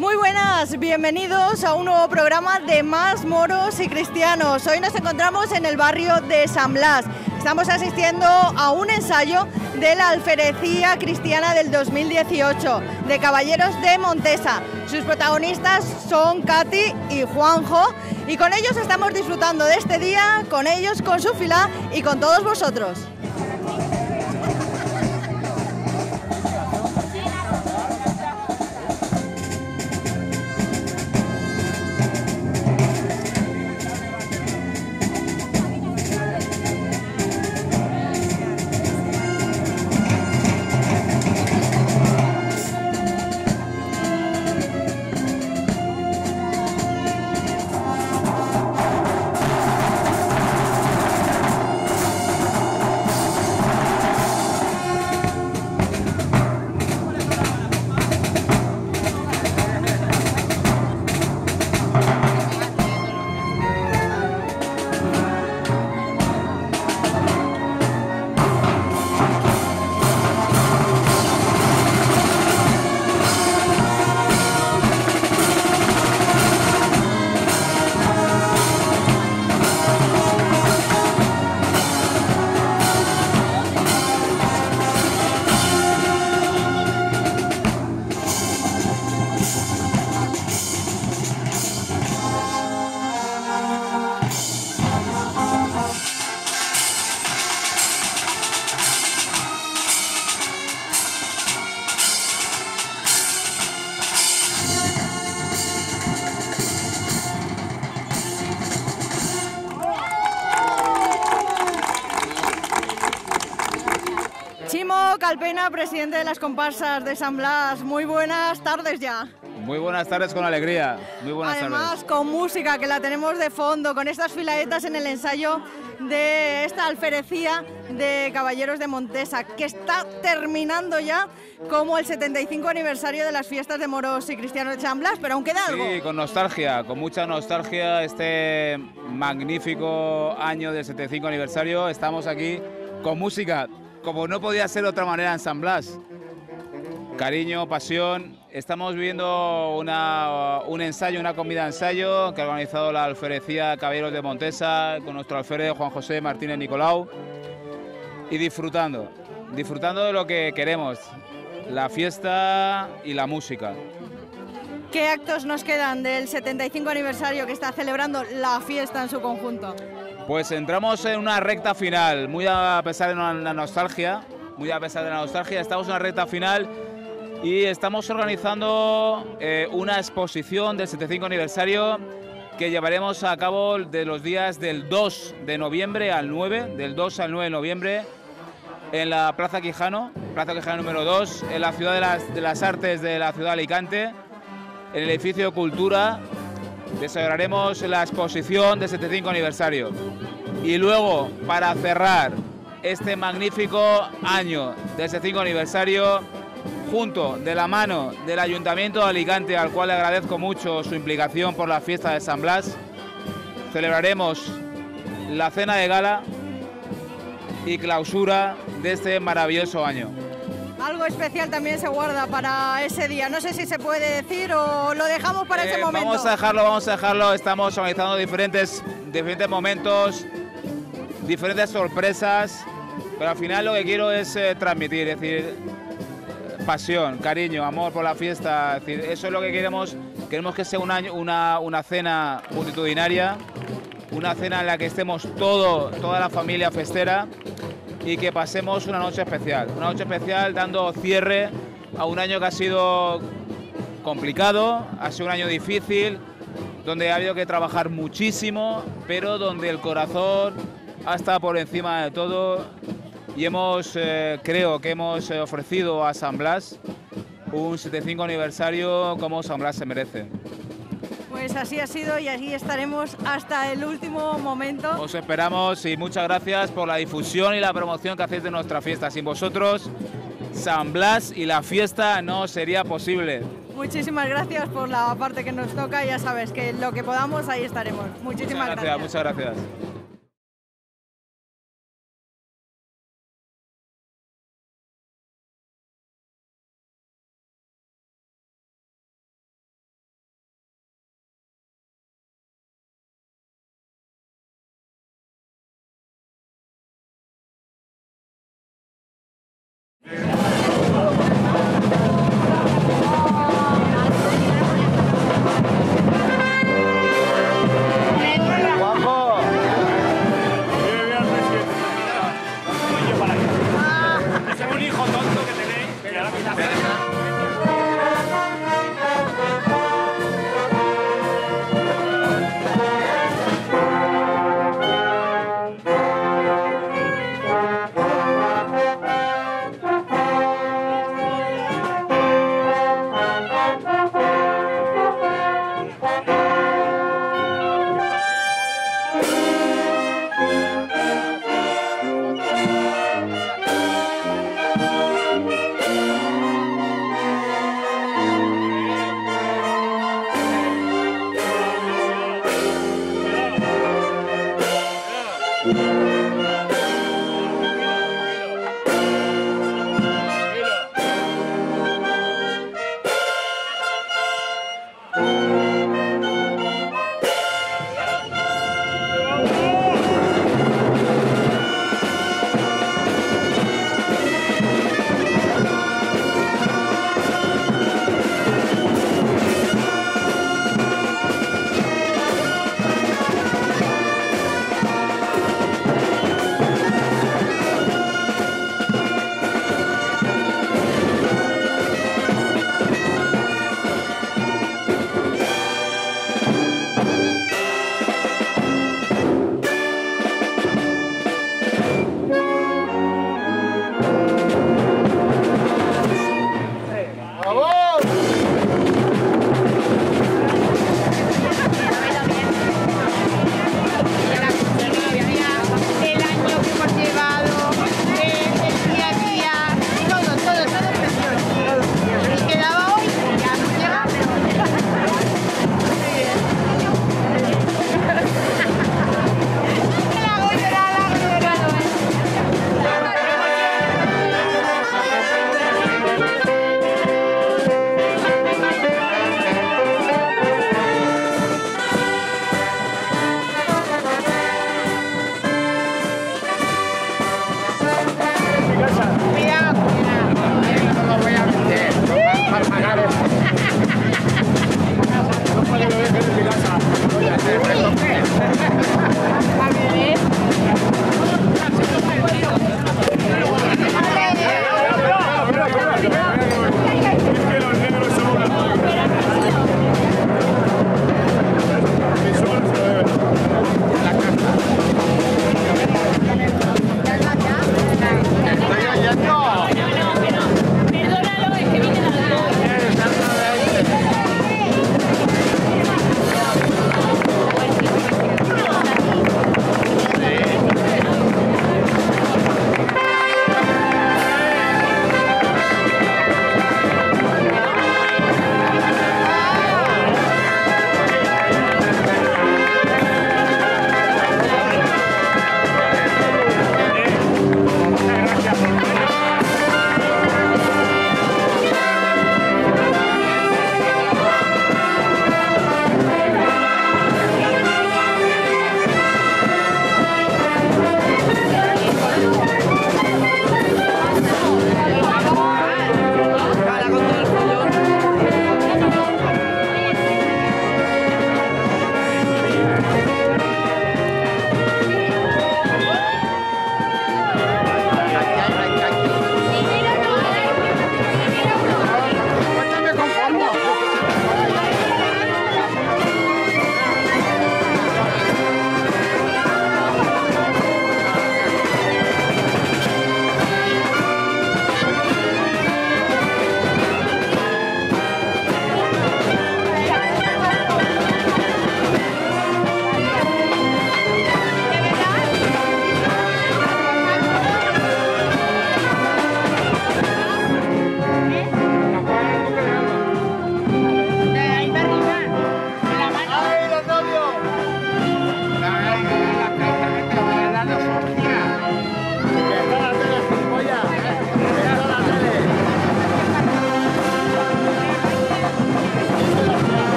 buenas, bienvenidos a un nuevo programa de Más Moros y Cristianos. Hoy nos encontramos en el barrio de San Blas. Estamos asistiendo a un ensayo de la Alferecía Cristiana del 2018, de Caballeros de Montesa. Sus protagonistas son Katy y Juanjo y con ellos estamos disfrutando de este día, con ellos, con su fila y con todos vosotros. Presidente de las comparsas de San Blas, muy buenas tardes ya. Muy buenas tardes con alegría. Muy buenas Además, tardes. con música que la tenemos de fondo, con estas filaetas en el ensayo de esta alferecía de Caballeros de Montesa, que está terminando ya como el 75 aniversario de las fiestas de moros y cristianos de San Blas, pero aún queda algo. Sí, con nostalgia, con mucha nostalgia, este magnífico año del 75 aniversario. Estamos aquí con música, como no podía ser de otra manera en San Blas. Cariño, pasión. Estamos viviendo una- un ensayo, una comida ensayo que ha organizado la alferecía Caballeros de Montesa con nuestro alférez Juan José Martínez Nicolau. Y disfrutando, disfrutando de lo que queremos, la fiesta y la música. ¿Qué actos nos quedan del 75 aniversario que está celebrando la fiesta en su conjunto? Pues entramos en una recta final, muy a pesar de la nostalgia, muy a pesar de la nostalgia, estamos en una recta final y estamos organizando eh, una exposición del 75 aniversario que llevaremos a cabo de los días del 2 de noviembre al 9, del 2 al 9 de noviembre, en la Plaza Quijano, Plaza Quijano número 2, en la Ciudad de las, de las Artes de la ciudad de Alicante, en el edificio Cultura, celebraremos la exposición del 75 aniversario. Y luego, para cerrar este magnífico año del 75 aniversario, junto de la mano del Ayuntamiento de Alicante, al cual le agradezco mucho su implicación por la fiesta de San Blas, celebraremos la cena de gala y clausura de este maravilloso año. Algo especial también se guarda para ese día. No sé si se puede decir o lo dejamos para ese Eh, momento. Vamos a dejarlo, vamos a dejarlo. Estamos organizando diferentes, diferentes momentos, diferentes sorpresas, pero al final lo que quiero es eh, transmitir, es decir, eh, pasión, cariño, amor por la fiesta. Es decir, eso es lo que queremos. Queremos que sea un año, una, una cena multitudinaria, una cena en la que estemos todo, toda la familia festera y que pasemos una noche especial. Una noche especial dando cierre a un año que ha sido complicado, ha sido un año difícil, donde ha habido que trabajar muchísimo, pero donde el corazón ha estado por encima de todo y hemos, eh, creo que hemos eh, ofrecido a San Blas un 75 aniversario como San Blas se merece. Pues así ha sido y así estaremos hasta el último momento. Os esperamos y muchas gracias por la difusión y la promoción que hacéis de nuestra fiesta. Sin vosotros, San Blas y la fiesta no sería posible. Muchísimas gracias por la parte que nos toca. Ya sabes que lo que podamos ahí estaremos. Muchísimas Muchas gracias, muchas gracias.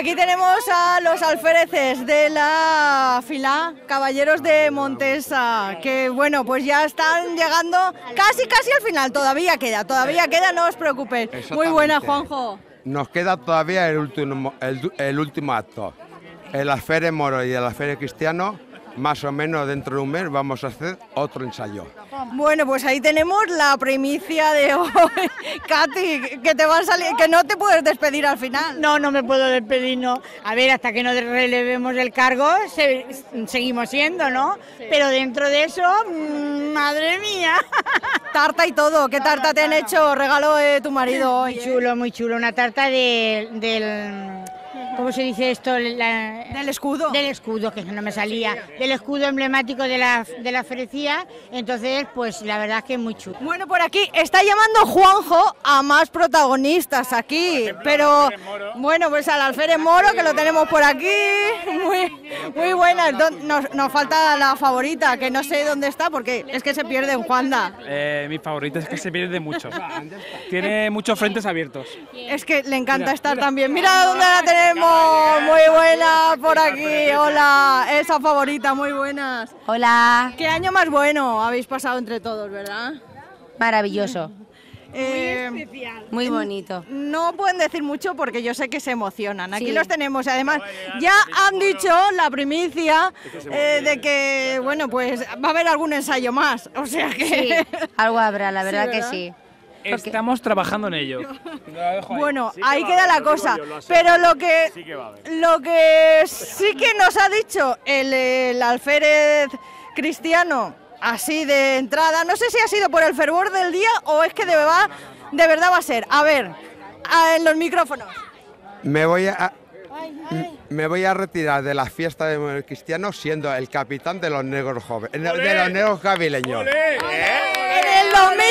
Aquí tenemos a los alféreces de la fila Caballeros de Montesa, que bueno, pues ya están llegando casi casi al final, todavía queda, todavía queda, no os preocupéis. Muy buena. Juanjo. Nos queda todavía el último, el último acto. El alférez moro y el alférez cristiano, más o menos dentro de un mes vamos a hacer otro ensayo. Bueno, pues ahí tenemos la primicia de hoy. Katy, que te va a salir, que no te puedes despedir al final. No, no me puedo despedir, no. A ver, hasta que no relevemos el cargo, se- seguimos siendo, ¿no? Pero dentro de eso, mm, madre mía. Tarta y todo, ¿qué tarta te han hecho? Regalo de tu marido hoy. Muy ¿eh? chulo, muy chulo. Una tarta de- del. ¿Cómo se dice esto? La- Del escudo. Del escudo, que no me salía. Del escudo emblemático de la, de la ferecía. Entonces, pues la verdad es que es muy chulo. Bueno, por aquí está llamando Juanjo a más protagonistas aquí, pero bueno, pues al alférez moro que lo tenemos por aquí, muy, muy buenas. Nos, nos falta la favorita, que no sé dónde está porque es que se pierde en Juanda. Eh, mi favorito es que se pierde mucho. Tiene muchos frentes abiertos. Es que le encanta estar también. Mira dónde la tenemos, muy buena por aquí. Hola, esa favorita, muy buenas. Hola, ¿Qué año más bueno habéis pasado entre todos, verdad? maravilloso, Eh, muy bonito. No pueden decir mucho porque yo sé que se emocionan. Aquí Sí. los tenemos. Además, ya han dicho la primicia eh, de que, bueno, pues va a haber algún ensayo más. O sea que. Sí, algo habrá, la Sí, verdad que sí. Estamos trabajando en ello. Bueno, ahí queda la cosa. Pero lo que, lo que sí que nos ha dicho el, el alférez cristiano, así de entrada, no sé si ha sido por el fervor del día o es que de verdad, de verdad va a ser. A ver, en los micrófonos. Me voy a, me voy a retirar de la fiesta de cristiano siendo el capitán de los negros jóvenes, de los negros cabileños. En el 2000,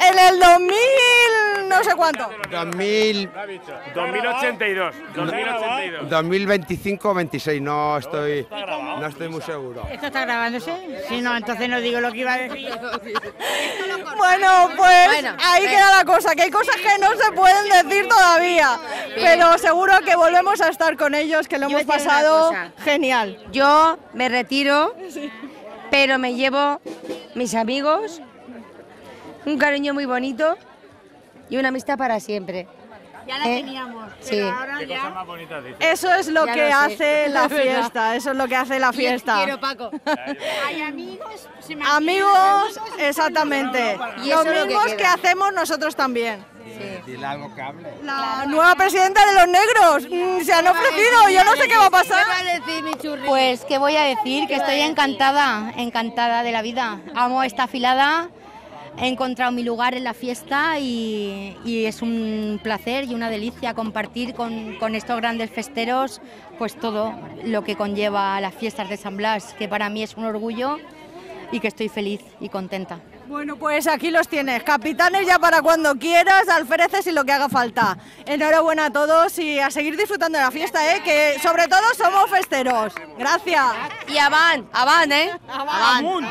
en el 2000, no sé cuánto. 2000, 2082. 2082. 2025-26, no estoy, no estoy muy seguro. ¿Esto está grabándose? Si no, entonces no digo lo que iba a decir. Bueno, pues Bueno, ahí eh. queda la cosa, que hay cosas que no se pueden decir todavía, pero seguro que volvemos a estar con ellos, que lo Yo hemos pasado genial. Yo me retiro, pero me llevo mis amigos, un cariño muy bonito y una amistad para siempre. Ya la ¿Eh? teníamos, Sí. pero ahora ya... Eso es lo Ya que lo sé. hace la fiesta, eso es lo que hace la fiesta. Quiero, Paco. Hay amigos, se me Amigos, exactamente. Y Los lo que mismos queda. que hacemos nosotros también. Dile algo que hable. La nueva presidenta de los negros mm, se han ofrecido, yo no sé qué va a pasar. ¿Qué va a decir mi churri? Pues, ¿qué voy a decir? Que estoy encantada, encantada de la vida. Amo esta afilada, he encontrado mi lugar en la fiesta y, y es un placer y una delicia compartir con, con estos grandes festeros pues todo lo que conlleva las fiestas de San Blas, que para mí es un orgullo y que estoy feliz y contenta. Bueno, pues aquí los tienes, capitanes ya para cuando quieras, alféreces y lo que haga falta. Enhorabuena a todos y a seguir disfrutando de la fiesta, ¿eh? que sobre todo somos festeros. Gracias. Y Avan, Avan, ¿eh? ¡Avante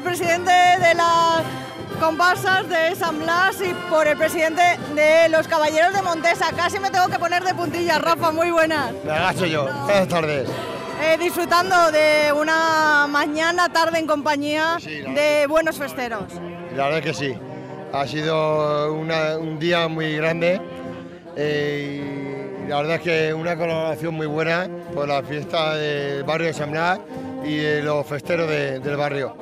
el presidente de las comparsas de San Blas y por el presidente de los Caballeros de Montesa. Casi me tengo que poner de puntillas, Rafa, muy buenas. Me agacho yo. Buenas tardes. Eh, disfrutando de una mañana, tarde en compañía Sí, de buenos festeros. La verdad es que sí. Ha sido una- un día muy grande eh, y la verdad es que una colaboración muy buena por la fiesta del barrio de San Blas y de los festeros de- del barrio.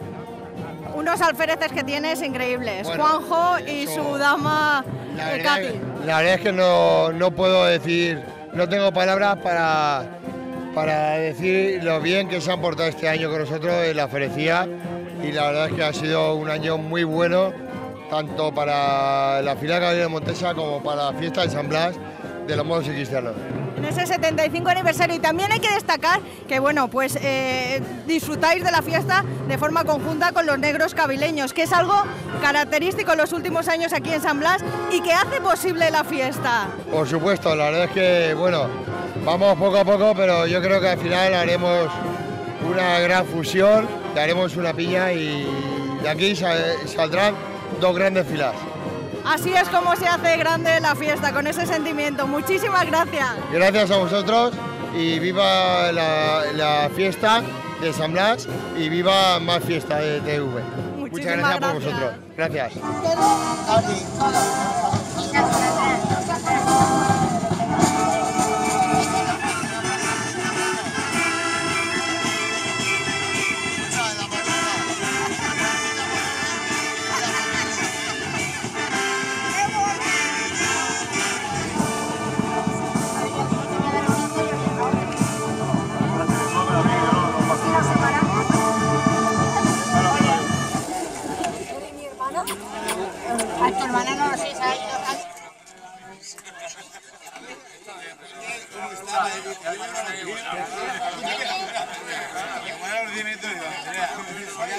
Unos alféreces que tienes increíbles. Bueno, Juanjo y eso- su dama La eh, verdad, Katy. la verdad es que no, no puedo decir, no tengo palabras para, para decir lo bien que se han portado este año con nosotros en la ferecía y la verdad es que ha sido un año muy bueno tanto para la fila de Montesa como para la fiesta de San Blas de los modos y cristianos. En ese 75 aniversario y también hay que destacar que bueno pues eh, disfrutáis de la fiesta de forma conjunta con los negros cabileños que es algo característico en los últimos años aquí en San Blas y que hace posible la fiesta. Por supuesto, la verdad es que, bueno, vamos poco a poco, pero yo creo que al final haremos una gran fusión, le haremos una piña y de aquí sal- saldrán dos grandes filas. Así es como se hace grande la fiesta con ese sentimiento. Muchísimas gracias. Gracias a vosotros y viva la, la fiesta de San Blas y viva más fiesta de TV. Muchas Muchísimas gracias por gracias. vosotros. Gracias.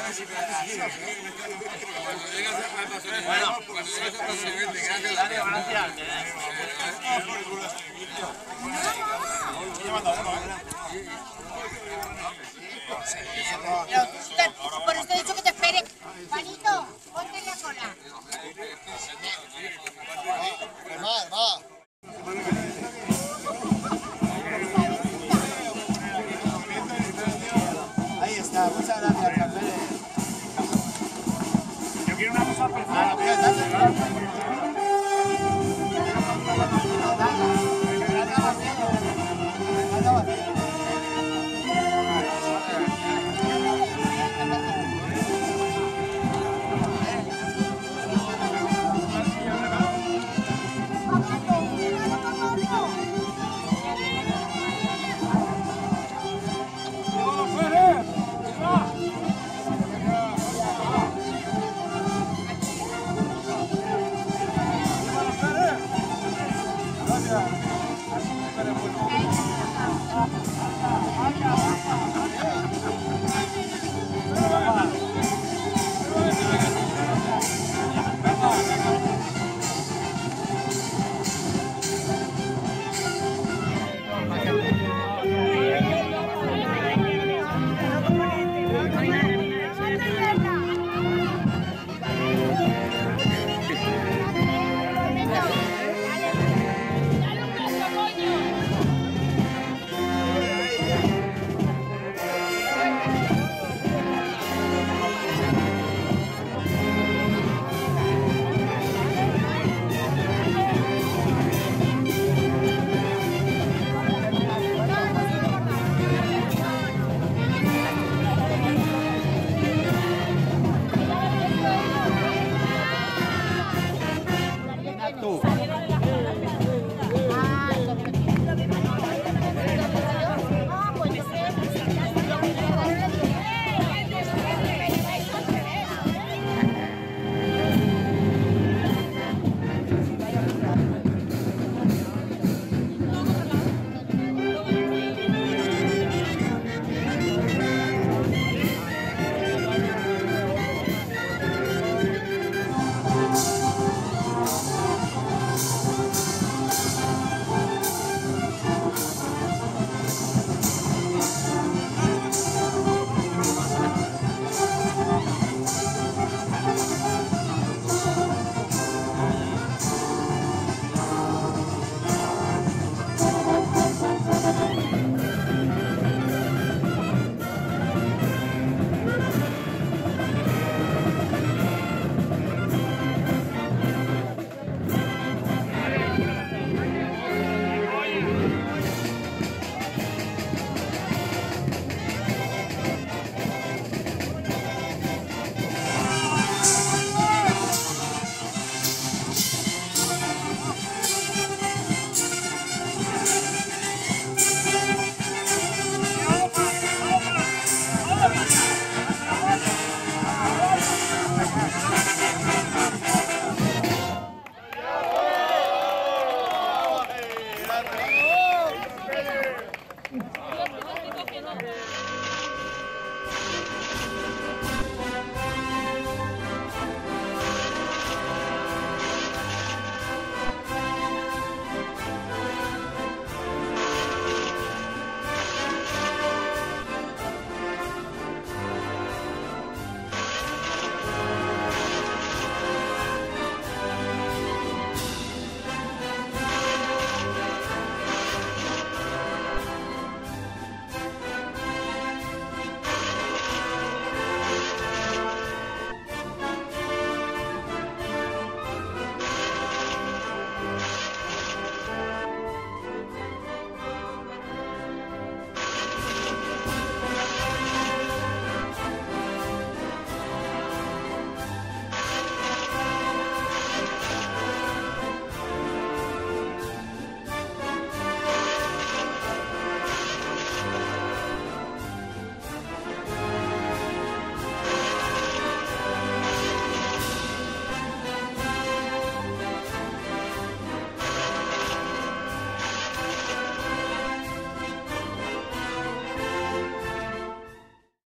Pero, Obrigada.